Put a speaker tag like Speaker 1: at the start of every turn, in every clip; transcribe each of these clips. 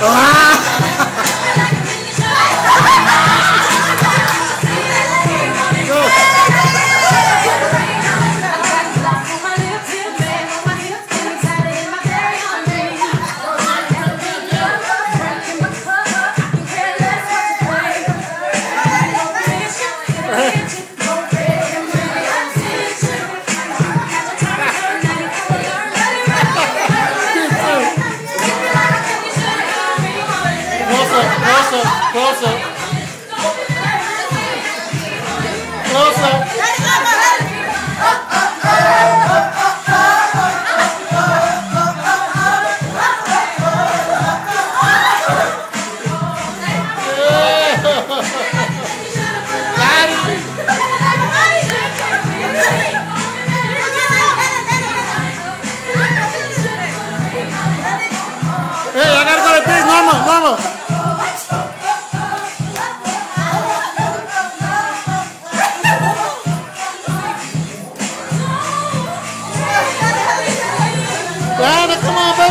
Speaker 1: Closer, closer. Closer.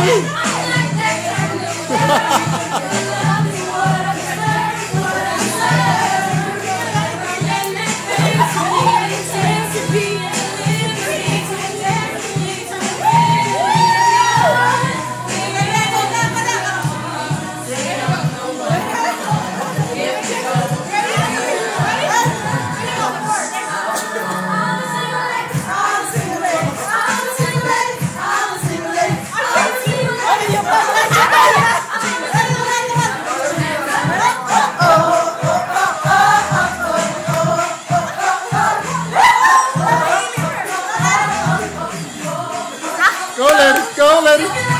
Speaker 1: Baby. Go, ladies. Go, ladies.